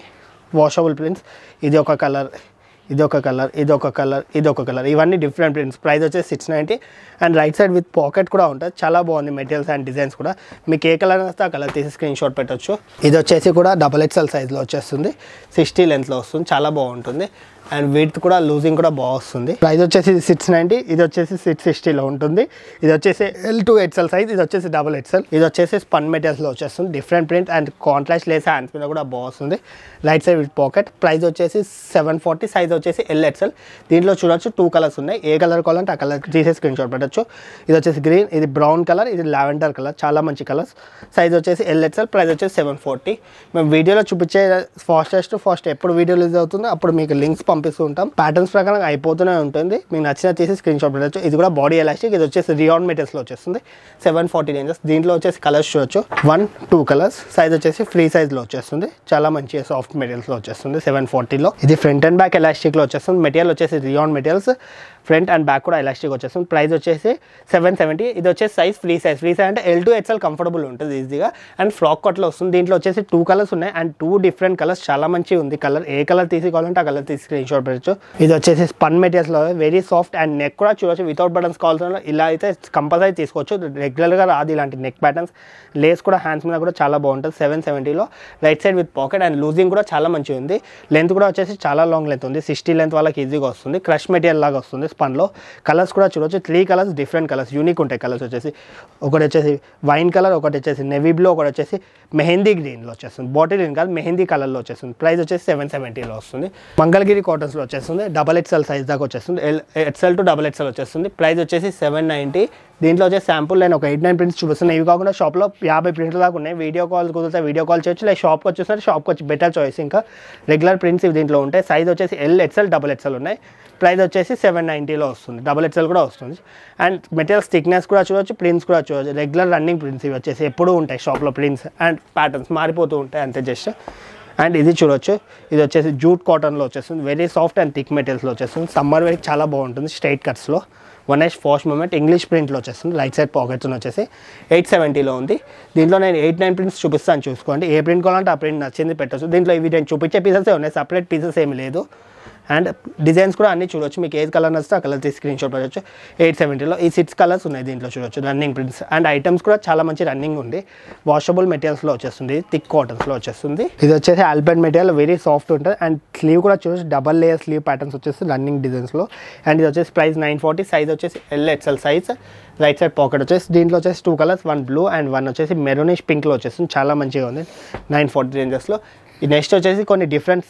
వాషబుల్ ప్రింట్స్ ఇది ఒక కలర్ ఇదొక కలర్ ఇదొక కలర్ ఇదొక కలర్. ఇవన్నీ డిఫరెంట్ ప్రింట్స్ ప్రైస్ వచ్చేసి six ninety and right side with pocket కూడా ఉంటుంది చాలా బాగుంది మెటీరియల్స్ అండ్ డిజైన్స్ కూడా. మీకు ఏ కలర్ వస్తే ఆ కలర్ తీసి స్క్రీన్ షాట్ పెట్టొచ్చు. ఇది వచ్చేసి కూడా డబల్ ఎక్స్ఎల్ సైజ్లో వచ్చేస్తుంది. సిక్స్టీ లెంత్లో వస్తుంది. చాలా బాగుంటుంది. అండ్ విత్ కూడా లూజింగ్ కూడా బాగా వస్తుంది. ప్రైస్ వచ్చేసి సిక్స్ నైంటీ ఇది వచ్చేసి సిక్స్ సిక్స్టీలో ఉంటుంది. ఇది వచ్చేసి ఎల్ టూ ఎక్స్ఎల్ సైజ్ ఇది వచ్చేసి డబల్ ఎక్స్ఎల్ ఇది వచ్చేసి స్పన్ మెటీరియల్స్లో వచ్చేస్తుంది. Different print and contrast lace hands మీద కూడా బాగా వస్తుంది. సైడ్ విత్ పాకెట్ ప్రైస్ వచ్చేసి సెవెన్ ఫార్టీ సైజ్ వచ్చేసి ఎల్ ఎక్స్ఎల్ దీంట్లో చూడొచ్చు టూ కలర్స్ ఉన్నాయి. ఏ కలర్ కావాలంటే ఆ కలర్ తీసే స్క్రీన్ షాట్ పెట్టచ్చు. ఇది వచ్చేసి గ్రీన్ ఇది బ్రౌన్ కలర్ ఇది లావెండర్ కలర్ చాలా మంచి కలర్స్ సైజ్ వచ్చేసి ఎల్ ఎక్స్ఎల్ ప్రైస్ వచ్చేసి సెవెన్ ఫార్టీ మేము వీడియోలో చూపించే ఫాస్టెస్ట్ ఫాస్ట్ ఎప్పుడు వీడియో రిలీజ్ అవుతుందో అప్పుడు మీకు లింక్స్ పంపిస్తూ ఉంటాం. ప్యాటర్న్స్ ప్రకారం అయిపోతూనే ఉంటుంది. మీకు నచ్చిన తీసి స్క్రీన్ షాట్ పెట్టచ్చు. ఇది కూడా బాడీ ఎలాస్టిక్ ఇది వచ్చేసి రియాన్ మెటీరియల్స్లో వచ్చేస్తుంది. సెవెన్ ఫార్టీ రేంజెస్ దీంట్లో వచ్చేసి కలర్స్ చూడొచ్చు. వన్ టూ కలర్స్ సైజ్ వచ్చేసి ఫ్రీ సైజ్లో వచ్చేస్తుంది. చాలా మంచి సాఫ్ట్ మెటీరియల్స్లో వచ్చేస్తుంది సెవెన్ ఫార్టీలో ఇది ఫ్రంట్ అండ్ బ్యాక్ ఎలాస్టిక్లో వచ్చేస్తుంది. మెటీరియల్ వచ్చేసి rayon materials front and back కూడా ఎలాస్టిక్ వచ్చేస్తుంది. ప్రైస్ వచ్చేసి సెవెన్ సెవెంటీ. ఇది వచ్చేసి size free size. Free size అంటే ఎల్ టు ఎక్స్ఎల్ కంఫర్టబుల్ ఉంటుంది ఈజీగా. అండ్ ఫ్రాక్ కట్లో వస్తుంది. దీంట్లో వచ్చేసి టూ కలర్స్ ఉన్నాయి. అండ్ టూ డిఫరెంట్ కలర్స్ చాలా మంచిగా ఉంది. కలర్ ఏ కలర్ తీసుకోవాలంటే ఆ కలర్ తీసి స్క్రీన్ షాట్ పెట్టచ్చు. ఇది వచ్చేసి స్పన్ మెటీరియల్స్లో వెరీ సాఫ్ట్ అండ్ నెక్ కూడా చూడొచ్చు. వితౌట్ బటన్స్ కావాల్సిన ఇలా అయితే కంపల్సరీ తీసుకోవచ్చు. రెగ్యులర్గా రాదు ఇలాంటి నెక్ ప్యాటర్న్స్ లేస్ కూడా హ్యాండ్స్ మీద కూడా చాలా బాగుంటుంది. Seven సెవెంటీలో right side with pocket and losing కూడా చాలా మంచిగా ఉంది. లెంత్ కూడా వచ్చేసి చాలా లాంగ్ లెంత్ ఉంది. సిక్స్టీ లెంత్ వాళ్ళకి ఈజీగా వస్తుంది. క్రష్ మెటీరియల్ లాగా వస్తుంది. స్పన్లో కలర్స్ కూడా చూడొచ్చు. Three colours different colours unique ఉంటాయి కలర్స్ వచ్చేసి. ఒకటి వచ్చేసి వైన్ కలర్ ఒకటి వచ్చేసి నెవీ బ్లూ ఒకటి వచ్చేసి మెహందీ గ్రీన్లో వచ్చేస్తుంది. బాటిల్ గ్రీన్ కాదు మెహందీ కలర్లో వచ్చేస్తుంది. ప్రైస్ వచ్చేసి సెవెన్ సెవెంటీలో వస్తుంది. మంగళగిరి కాటన్స్లో వచ్చేస్తుంది. డబల్ ఎక్స్ఎల్ సైజ్ దాకా వచ్చేస్తుంది. L XL to double XL వచ్చేస్తుంది. ప్రైస్ వచ్చేసి సెవెన్ నైంటీ దీంట్లో వచ్చేసి శాంపుల్ నేను ఒక ఎయిట్ నైన్ ప్రింట్స్ చూపిస్తున్నాను ఇవి కాకుండా షాప్లో యాభై ప్రింట్లు దాకా ఉన్నాయి. వీడియో కాల్ కుదిరితే వీడియో కాల్ చేయొచ్చు. లేదా షాప్కి వచ్చేసరికి షాప్కి వచ్చి బెటర్ చాయిస్ ఇంకా. రెగ్యులర్ ప్రింట్స్ ఇవి దీంట్లో ఉంటాయి. సైజ్ వచ్చేసి ఎల్ ఎక్స్ఎల్ డబల్ ఎక్స్ఎల్ ఉన్నాయి. ప్రైస్ వచ్చేసి సెవెన్ నైంటీలో వస్తుంది. డబల్ ఎక్సెల్ కూడా వస్తుంది. అండ్ మెటీరియల్స్ థిక్నెస్ కూడా చూడొచ్చు ప్రింట్స్ కూడా చూడొచ్చు. రెగ్యులర్ రన్నింగ్ ప్రింట్స్ ఇవి వచ్చేసి ఎప్పుడూ ఉంటాయి షాప్లో ప్రింట్స్ అండ్ ప్యాటర్న్స్ మారిపోతూ ఉంటాయి అంతే జస్ట్ అండ్ ఇది చూడొచ్చు. ఇది వచ్చేసి జూట్ కాటన్లో వచ్చేస్తుంది. వెరీ సాఫ్ట్ అండ్ థిక్ మెటీరియల్స్లో వచ్చేస్తుంది. సమ్మర్ వేర్కి చాలా బాగుంటుంది straight కట్స్లో one S fast moment English ప్రింట్లో వచ్చేస్తుంది. రైట్ సైడ్ పాకెట్స్ వచ్చేసి ఎయిట్ సెవెంటీలో ఉంది. దీంట్లో నేను ఎయిట్ నైన్ ప్రింట్స్ చూపిస్తాను చూసుకోండి. ఏ ప్రింట్ కావాలంటే ఆ ప్రింట్ నచ్చింది పెట్టచ్చు. దీంట్లో ఇవి నేను చూపించే పీసెస్ ఉన్నాయి. సపరేట్ పీసెస్ ఏమి లేదు. అండ్ డిజైన్స్ కూడా అన్ని చూడొచ్చు. మీకు ఏది కలర్ నచ్చితే ఆ కలర్ తీసి స్క్రీన్ షాట్ పెట్టచ్చు. ఎయిట్ సెవెంటీలో ఈ సిక్స్ కలర్స్ ఉన్నాయి దీంట్లో చూడొచ్చు. రన్నింగ్ ప్రింట్స్ అండ్ ఐటమ్స్ కూడా చాలా మంచి రన్నింగ్ ఉంది. వాషబుల్ మెటీరియల్స్లో వచ్చేస్తుంది. థిక్ కాటన్స్లో వచ్చేస్తుంది. ఇది వచ్చేసి ఆల్బెండ్ మెటీరియల్ వెరీ సాఫ్ట్ ఉంటుంది. అండ్ స్లీవ్ కూడా చూడొచ్చు. డబల్ లేయర్ స్లీవ్ ప్యాటర్న్స్ వచ్చేసి రన్నింగ్ డిజైన్స్లో అండ్ ఇది వచ్చేసి ప్రైస్ నైన్ ఫార్టీ సైజ్ వచ్చేసి L XL size right side pocket వచ్చేసి దీంట్లో వచ్చేసి two colours one blue and one వచ్చేసి మెరూనిష్ పింక్లో వచ్చేస్తుంది. చాలా మంచిగా ఉంది. నైన్ ఫార్టీ రేంజెస్లో ఈ నెక్స్ట్ వచ్చేసి కొన్ని difference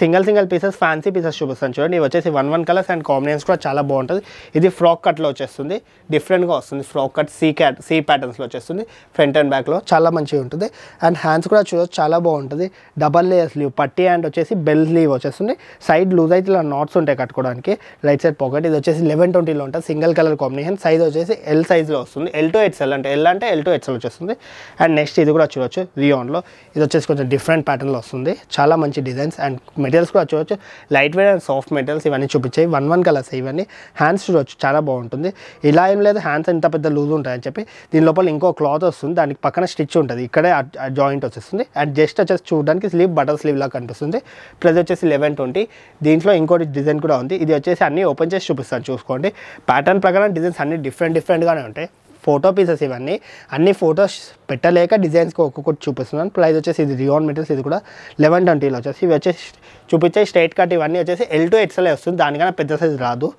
single single pieces fancy pieces చూపిస్తాను చూడండి. ఇవి వచ్చేసి one one colours and combinations కూడా చాలా బాగుంటుంది. ఇది ఫ్రాక్ కట్లో వచ్చేస్తుంది. డిఫరెంట్గా వస్తుంది. Frock cut sea cat see ప్యాటర్న్స్లో వచ్చేస్తుంది. ఫ్రంట్ అండ్ బ్యాక్లో చాలా మంచిగా ఉంటుంది. అండ్ హ్యాండ్స్ కూడా చూడొచ్చు చాలా బాగుంటుంది. డబల్ లేయర్ స్లీవ్ పట్టి అండ్ వచ్చేసి బెల్ స్లీవ్ వచ్చేస్తుంది. సైడ్ లూజ్ అయితే ఇలా నాట్స్ ఉంటాయి కట్టుకోవడానికి. రైట్ సైడ్ పాకెట్ ఇది వచ్చేసి లెవెన్ ట్వంటీలో ఉంటుంది. సింగిల్ కలర్ కాంబినేషన్ సైజ్ వచ్చేసి ఎల్ సైజ్లో వస్తుంది. ఎల్ టు ఎక్స్ఎల్ అంటే ఎల్ అంటే ఎల్ టు ఎక్స్ఎల్ వచ్చేస్తుంది. అండ్ నెక్స్ట్ ఇది కూడా చూడొచ్చు రియోన్లో ఇది వచ్చేసి కొంచెం డిఫరెంట్ ప్యాటర్న్లో వస్తుంది. చాలా మంచి డిజైన్స్ అండ్ మెటీరియల్స్ కూడా చూడొచ్చు. Light weight and soft materials ఇవన్నీ చూపించాయి వన్ వన్ కలర్స్ ఇవన్నీ. హ్యాండ్స్ చూడొచ్చు. చాలా బాగుంటుంది. ఇలా ఏం లేదు. హ్యాండ్స్ ఇంత పెద్ద లూజ్ ఉంటాయని చెప్పి. దీని లోపల ఇంకో క్లాత్ వస్తుంది. దానికి పక్కన స్టిచ్ ఉంటుంది. ఇక్కడే జాయింట్ వచ్చేస్తుంది. అండ్ జస్ట్ వచ్చేసి చూడడానికి స్లీవ్ బటర్ స్లీవ్ లాగా కనిపిస్తుంది. ప్లస్ వచ్చేసి లెవెన్ ట్వంటీ దీంట్లో ఇంకోటి డిజైన్ కూడా ఉంది. ఇది వచ్చేసి అన్ని ఓపెన్ చేసి చూపిస్తాను. చూసుకోండి. ప్యాటర్న్ ప్రకారం డిజైన్స్ అన్ని డిఫరెంట్ డిఫరెంట్గానే ఉంటాయి. ఫోటో పీసెస్ ఇవన్నీ. అన్ని ఫొటోస్ పెట్టలేక డిజైన్స్కి ఒక్కొక్కటి చూపిస్తున్నాను. ప్రైస్ వచ్చేసి ఇది రియాన్ మెటీరియల్స్ ఇది కూడా లెవెన్ ట్వంటీలో వచ్చేసి. ఇవి వచ్చేసి చూపించే స్ట్రైట్ కట్ ఇవన్నీ వచ్చేసి ఎల్ టు ఎక్స్ఎల్ వస్తుంది. దానికన్నా పెద్ద సైజ్ రాదు.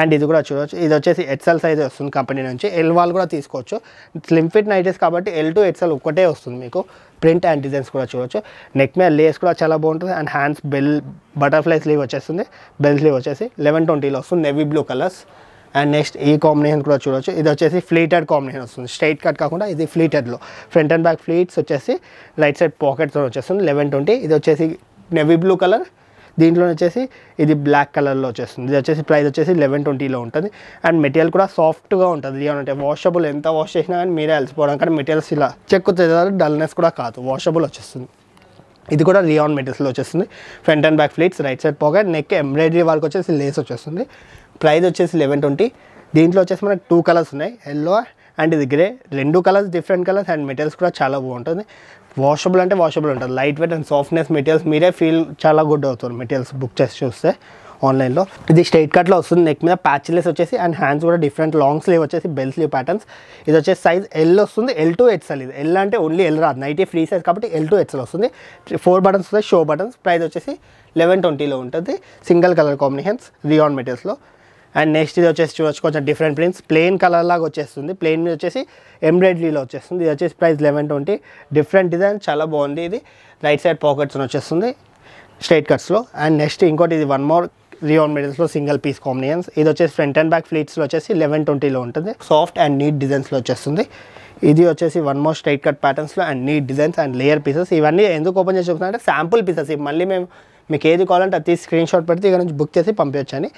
అండ్ ఇది కూడా చూడవచ్చు ఇది వచ్చేసి ఎక్సెల్ సైజ్ వస్తుంది కంపెనీ నుంచి. ఎల్ వాల్ కూడా తీసుకోవచ్చు. స్లిమ్ ఫిట్ నైటీస్ కాబట్టి ఎల్ టు ఎక్సెల్ ఒక్కటే వస్తుంది మీకు. ప్రింట్ అండ్ డిజైన్స్ కూడా చూడవచ్చు నెక్ మీద లేస్ కూడా చాలా బాగుంటుంది. And hands bell butterfly sleeve వచ్చేస్తుంది. బెల్ స్లీవ్ వచ్చేసి లెవెన్ ట్వంటీలో వస్తుంది. Navy blue colours and next ఈ కాంబినేషన్ కూడా చూడొచ్చు. ఇది వచ్చేసి ఫ్లీటెడ్ కాంబినేషన్ వస్తుంది. స్ట్రైట్ కట్ కాకుండా ఇది ఫ్లీటెడ్లో ఫ్రంట్ అండ్ బ్యాక్ ఫ్లీట్స్ వచ్చేసి రైట్ సైడ్ పాకెట్స్ వచ్చేస్తుంది. లెవెన్ ట్వంటీ ఇది వచ్చేసి నెవీ బ్లూ కలర్ దీంట్లో వచ్చేసి ఇది బ్లాక్ కలర్లో వచ్చేస్తుంది. ఇది వచ్చేసి ప్రైస్ వచ్చేసి లెవెన్ ట్వంటీలో ఉంటుంది. అండ్ మెటీరియల్ కూడా సాఫ్ట్గా ఉంటుంది. ఏమంటే అంటే వాషబుల్ ఎంత వాష్ చేసినా కానీ మీరే అలసిపోవడం కానీ మెటీరియల్స్ ఇలా చెక్కుతుంది డల్నెస్ కూడా కాదు. వాషబుల్ వచ్చేస్తుంది. ఇది కూడా రియాన్ మెటీరియల్స్లో వచ్చేస్తుంది. Front and back pleats right side pocket neck embroidery work వచ్చేసి లేస్ వచ్చేస్తుంది. ప్రైస్ వచ్చేసి లెవెన్ ట్వంటీ దీంట్లో వచ్చేసి మనకి టూ కలర్స్ ఉన్నాయి. ఎల్లో అండ్ ఇది గ్రే రెండు colours different colours and materials కూడా చాలా బాగుంటుంది. వాషబుల్ అంటే వాషబుల్ ఉంటుంది. Light weight and softness materials మీరే ఫీల్ చాలా గుడ్ అవుతుంది మెటీరియల్స్ బుక్ చేసి చూస్తే ఆన్లైన్లో ఇది స్ట్రైట్ కట్లో వస్తుంది. నెక్ మీద ప్యాచ్లెస్ వచ్చేసి అండ్ హ్యాండ్స్ కూడా డిఫరెంట్ లాంగ్ స్లీవ్ వచ్చేసి బెల్ స్లీవ్ ప్యాటర్న్స్ ఇది వచ్చేసి సైజ్ ఎల్ వస్తుంది. ఎల్ టు ఎక్స్ఎల్ ఇది. ఎల్ అంటే ఓన్లీ ఎల్ రాదు. నైటీ ఫ్రీ సైజ్ కాబట్టి ఎల్ టు ఎక్స్ఎల్ వస్తుంది. ఫోర్ బటన్స్ వస్తాయి. షో బటన్స్ ప్రైస్ వచ్చేసి లెవెన్ ట్వంటీలో ఉంటుంది. సింగిల్ కలర్ కాంబినేషన్స్ రియాన్ మెటీరియల్స్లో అండ్ నెక్స్ట్ ఇది వచ్చేసి చూడొచ్చు కొంచెం డిఫరెంట్ ప్రింట్స్ ప్లెయిన్ కలర్ లాగా వచ్చేస్తుంది. ప్లెయిన్ మీద వచ్చేసి ఎంబ్రాయిడరీలో వచ్చేస్తుంది. ఇది వచ్చేసి price eleven twenty different design చాలా బాగుంది ఇది. రైట్ సైడ్ పాకెట్స్ వచ్చేస్తుంది. స్ట్రైట్ కట్స్లో అండ్ నెక్స్ట్ ఇంకోటి ఇది వన్ మోర్ రియోన్ మెడల్స్లో సింగిల్ పీస్ కాంబినేషన్స్ ఇది వచ్చేసి ఫ్రంట్ అండ్ బ్యాక్ ఫ్లీట్స్లో వచ్చేసి లెవెన్ ట్వంటీలో ఉంటుంది. సాఫ్ట్ అండ్ నీట్ డిజైన్స్లో వచ్చేస్తుంది. ఇది వచ్చేసి one more straight cut ప్యాటర్న్స్లో and neat designs and layer pieces ఇవన్నీ ఎందుకు ఓపెన్ చేసి చూపుతున్నా అంటే శాంపుల్ పీసెస్ ఇవి మళ్ళీ మేము మీకు ఏది కావాలంటే అది స్క్రీన్ షాట్ పెడితే ఇక్కడ నుంచి బుక్ చేసి పంపించండి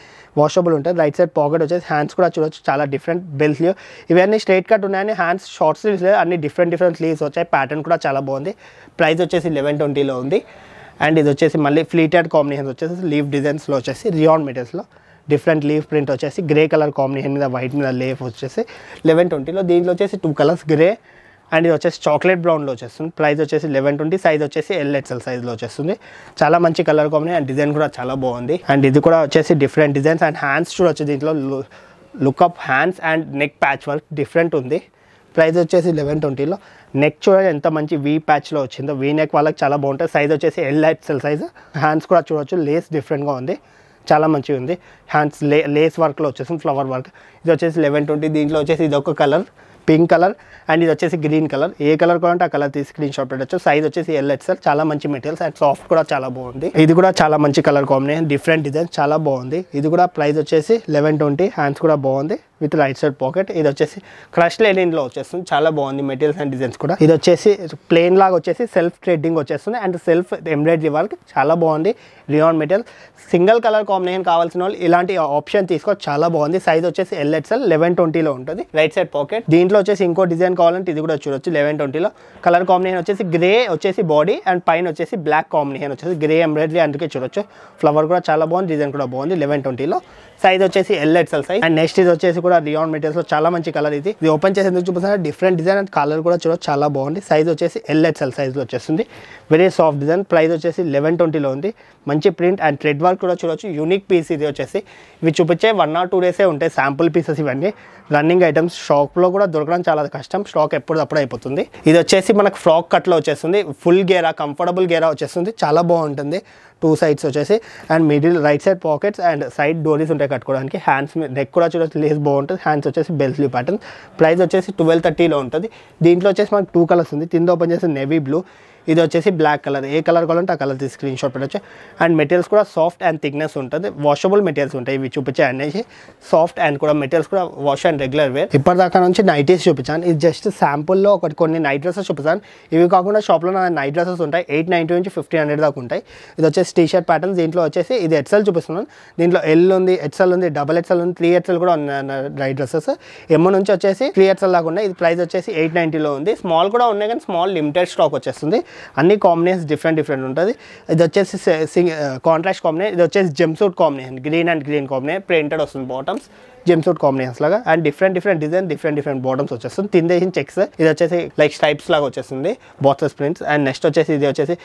వాషబుల్ ఉంటుంది. రైట్ సైడ్ పాకెట్ వచ్చేసి హ్యాండ్స్ కూడా చూడొచ్చు. చాలా డిఫరెంట్ బెల్ట్ లీవ్ ఇవన్నీ స్ట్రైట్ కట్ ఉన్నాయని హ్యాండ్స్ షార్ట్ స్లీవ్స్ లేదు. అన్ని డిఫరెంట్ డిఫరెంట్ స్లీవ్స్ వచ్చాయి. ప్యాటర్న్ కూడా చాలా బాగుంది. ప్రైస్ వచ్చేసి లెవెన్ ట్వంటీలో ఉంది. అండ్ ఇది వచ్చేసి మళ్ళీ ఫ్లీటెడ్ కాంబినేషన్స్ వచ్చేసి లీవ్ డిజైన్స్లో వచ్చేసి రియాన్ మెటీరియల్స్లో డిఫరెంట్ లీవ్ ప్రింట్ వచ్చేసి గ్రే కలర్ కాంబినేషన్ మీద వైట్ మీద లేఫ్ వచ్చేసి లెవెన్ ట్వంటీలో దీంట్లో వచ్చేసి టూ కలర్స్ గ్రే అండ్ ఇది వచ్చేసి చాక్లెట్ బ్రౌన్లో వచ్చేస్తుంది. ప్రైస్ వచ్చేసి లెవెన్ ట్వంటీ సైజ్ వచ్చేసి ఎల్ ఎక్స్ఎల్ సైజ్లో వచ్చేస్తుంది. చాలా మంచి కలర్ కాంబినేషన్ అండ్ డిజైన్ కూడా చాలా బాగుంది. అండ్ ఇది కూడా వచ్చేసి డిఫరెంట్ డిజైన్స్ అండ్ హ్యాండ్స్ చూడొచ్చు దీంట్లో. Look up hands and neck patch work different ఉంది. ప్రైస్ వచ్చేసి లెవెన్ ట్వంటీలో నెక్ చూడండి ఎంత మంచి వీ ప్యాచ్లో వచ్చిందో. వీ నెక్ వాళ్ళకి చాలా బాగుంటుంది. సైజ్ వచ్చేసి ఎల్ ఎక్స్ఎల్ సైజ్ హ్యాండ్స్ కూడా చూడొచ్చు. లేస్ డిఫరెంట్గా ఉంది. చాలా మంచిగా ఉంది. హ్యాండ్స్ లే లేస్ వర్క్లో వచ్చేసి ఫ్లవర్ వర్క్ ఇది వచ్చేసి లెవెన్ ట్వంటీ దీంట్లో వచ్చేసి ఇది ఒక కలర్ పింక్ కలర్ అండ్ ఇది వచ్చేసి గ్రీన్ కలర్. ఏ కలర్ కూడా ఆ కలర్ తీసి స్క్రీన్ షాట్ పెట్టచ్చు. సైజ్ వచ్చేసి ఎల్ సార్ చాలా మంచి మెటీరియల్స్ అండ్ సాఫ్ట్ కూడా చాలా బాగుంది. ఇది కూడా చాలా మంచి కలర్ కాంబినేషన్ డిఫరెంట్ డిజైన్ చాలా బాగుంది. ఇది కూడా ప్రైస్ వచ్చేసి లెవెన్ ట్వంటీ హ్యాండ్స్ కూడా బాగుంది. With right side pocket. ఇది వచ్చేసి క్రష్ లెనిన్లో వచ్చేస్తుంది. చాలా బాగుంది మెటీరియల్స్ అండ్ డిజైన్స్ కూడా. ఇది వచ్చేసి ప్లేన్ లాగా వచ్చేసి సెల్ఫ్ థ్రెడ్డింగ్ వచ్చేస్తుంది అండ్ సెల్ఫ్ ఎంబ్రాయిడరీ వర్క్ చాలా బాగుంది. Rayon material. Single colour combination కావాల్సిన వాళ్ళు ఇలాంటి ఆప్షన్ తీసుకో చాలా బాగుంది. సైజ్ వచ్చేసి ఎల్ఎక్స్ఎల్ లెవెన్ ట్వంటీలో ఉంటుంది. Right side pocket. దీంట్లో వచ్చేసి ఇంకో డిజైన్ కావాలంటే ఇది కూడా చూడొచ్చు లెవెన్ ట్వంటీలో. కలర్ కాంబినేషన్ వచ్చేసి గ్రే వచ్చేసి బాడీ అండ్ పైన వచ్చేసి బ్లాక్ కాంబినేషన్ వచ్చేసి గ్రే ఎంబ్రాయిడరీ అందుకే చూడొచ్చు. ఫ్లవర్ కూడా చాలా బాగుంది డిజైన్ కూడా బాగుంది లెవెన్ ట్వంటీలో. సైజ్ వచ్చేసి L XL size and next ఇది వచ్చేసి కూడా రియాన్ మెటీరియల్స్లో చాలా మంచి కలర్ ఇది. ఇది ఓపెన్ చేసి ఎందుకు డిఫరెంట్ డిజైన్ అండ్ కలర్ కూడా చూడ చాలా బాగుంది. సైజ్ వచ్చేసి ఎల్ సైజ్లో వచ్చేస్తుంది. వెరీ సాఫ్ట్ డిజైన్ ప్రైస్ వచ్చేసి లెవెన్ ట్వంటీలో ఉంది. మంచి ప్రింట్ అండ్ థ్రెడ్ వర్క్ కూడా చూడొచ్చు. యూనిక్ పీస్ ఇది వచ్చేసి. ఇవి చూపించే వన్ ఆర్ టూ డేసే ఉంటాయి శాంపుల్ పీసెస్ ఇవన్నీ. రన్నింగ్ ఐటమ్స్ షాప్లో కూడా దొరకడం చాలా కష్టం. స్టాక్ ఎప్పుడు అప్పుడు అయిపోతుంది. ఇది వచ్చేసి మనకు ఫ్రాక్ కట్లో వచ్చేస్తుంది. ఫుల్ గేరా కంఫర్టబుల్ గేరా వచ్చేస్తుంది. చాలా బాగుంటుంది. టూ సైడ్స్ వచ్చేసి and middle right side pockets and side డోరీస్ ఉంటాయి కట్టుకోవడానికి. హ్యాండ్స్ నెక్ కూడా చూడొచ్చు లేస్ బాగుంటుంది హ్యాండ్స్ వచ్చేసి బెల్ లీ ప్యాటర్న్ ప్రైస్ వచ్చేసి ట్వెల్వ్ థర్టీలో ఉంటుంది. దీంట్లో వచ్చేసి మనకు టూ కలర్స్ ఉంది. కింద ఓపెన్ చేసి నెవీ బ్లూ ఇది వచ్చేసి బ్లాక్ కలర్ ఏ కలర్ కావాలంటే ఆ కలర్ తీసి స్క్రీన్ షాట్ పెట్టచ్చు. అండ్ మెటీరియల్స్ కూడా సాఫ్ట్ అండ్ థిక్నెస్ ఉంటుంది. వాషబుల్ మెటీరియల్స్ ఉంటాయి. ఇవి చూపించాయి అనేసి సాఫ్ట్ అండ్ కూడా మెటీరియల్స్ కూడా వాష్ అండ్ రెగ్యులర్ వేర్ ఇప్పటిదాకా నుంచి నైటీస్ చూపించాను. ఇది జస్ట్ శాంపుల్లో ఒకటి కొన్ని నైట్ డ్రెస్సెస్ చూపిస్తాను. ఇవి కాకుండా షాప్లో నా నైట్ డ్రెస్సెస్ ఉంటాయి. ఎయిట్ నైంటీ నుంచి ఫిఫ్టీన్ హండ్రెడ్ దాకా ఉంటాయి. ఇది వచ్చేసి టీ షర్ట్ ప్యాటర్న్ దీంట్లో వచ్చేసి ఇది ఎక్సెల్ చూపిస్తున్నాను. దీంట్లో ఎల్ ఉంది ఎక్సెల్ ఉంది డబల్ ఎక్సెల్ ఉంది త్రీ ఎక్సెల్ కూడా ఉన్నాయి నైట్ డ్రెస్సెస్ ఎమ్ నుంచి వచ్చేసి త్రీ ఎక్సెల్ దాకా ఉన్నాయి. ఇది ప్రైస్ వచ్చేసి ఎయిట్ నైంటీలో ఉంది. స్మాల్ కూడా ఉన్నాయి కానీ స్మాల్ లిమిటెడ్ స్టాక్ వచ్చేస్తుంది. అన్ని కాంబినేషన్స్ డిఫరెంట్ డిఫరెంట్ ఉంటుంది. ఇది వచ్చేసి కాంట్రాస్ట్ కాంబినేషన్ ఇది వచ్చేసి jumpsuit combination green and green combination printed వస్తుంది బాటమ్స్ జెమ్సూట్ కాంబినేషన్స్ లాగా. And different different design different different bottoms వచ్చేస్తుంది. తిందేసిన చెక్స్ ఇది వచ్చేసి లైక్ స్టైప్స్ లాగా వచ్చేస్తుంది బాక్సెస్ ప్రింట్స్ అండ్ నెక్స్ట్ వచ్చేసి ఇది వచ్చేసి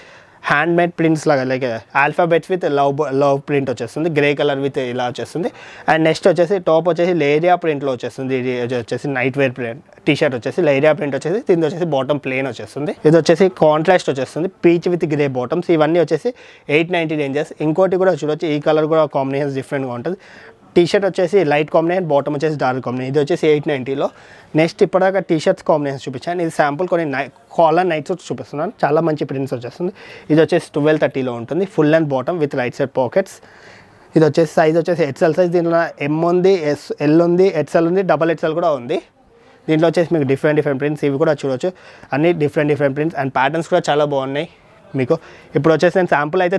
హ్యాండ్ మేడ్ ప్రింట్స్ లాగా like alphabets with love love print వచ్చేస్తుంది గ్రే కలర్ విత్ ఇలా వచ్చేస్తుంది. అండ్ నెక్స్ట్ వచ్చేసి టాప్ వచ్చేసి లేరియా ప్రింట్లో వచ్చేస్తుంది ఇది వచ్చేసి night wear print T shirt వచ్చేసి లేరియా ప్రింట్ వచ్చేసి దీని వచ్చేసి బాటమ్ ప్లేన్ వచ్చేస్తుంది. ఇది వచ్చేసి కాంట్రాస్ట్ వచ్చేస్తుంది పీచ్ విత్ గ్రే బాటమ్స్ ఇవన్నీ వచ్చేసి ఎయిట్ నైంటీ రేంజెస్ ఇంకోటి కూడా చూడొచ్చు ఈ కలర్ కూడా కాంబినేషన్స్ డిఫరెంట్గా ఉంటుంది. టీ షర్ట్ వచ్చేసి లైట్ కాంబినేషన్ బాటమ్ వచ్చేసి డార్క్ కాంబినేషన్ ఇది వచ్చేసి ఎయిట్ నైంటీలో నెక్స్ట్ ఇప్పటిదాకా టీ షర్ట్స్ కాంబినేషన్ చూపించాను. ఇది శాంపుల్ కొన్ని నై కాలర్ నైట్ సూట్స్ చూపిస్తున్నాను. చాలా మంచి ప్రింట్స్ వచ్చేస్తుంది. ఇది వచ్చేసి ట్వెల్వ్ థర్టీలో ఉంటుంది. Full and bottom with right side pockets ఇది వచ్చేసి సైజ్ వచ్చేసి ఎక్సెల్ సైజ్ దీనిలో ఎమ్ ఉంది ఎస్ ఎల్ ఉంది ఎక్సెల్ ఉంది డబల్ ఎక్సెల్ కూడా ఉంది. దీంట్లో వచ్చేసి మీకు డిఫరెంట్ డిఫరెంట్ ప్రింట్స్ ఇవి కూడా చూడొచ్చు. అన్ని different different prints and patterns కూడా చాలా బాగున్నాయి. మీకు ఇప్పుడు వచ్చేసి నేను శాంపుల్ అయితే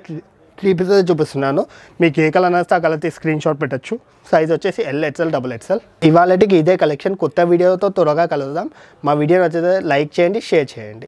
త్రీ పీసెస్ చూపిస్తున్నాను. మీకు ఏ కలర్ నచ్చితే ఆ కలర్ తీసి స్క్రీన్ షాట్ పెట్టచ్చు. సైజ్ వచ్చేసి ఎల్ ఎక్స్ఎల్ డబుల్ ఎక్స్ఎల్ ఇవాళకి ఇదే కలెక్షన్ కొత్త వీడియోతో త్వరగా కలుద్దాం. మా వీడియో నచ్చితే లైక్ చేయండి షేర్ చేయండి.